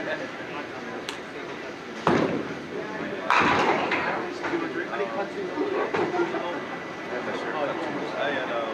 I had, uh,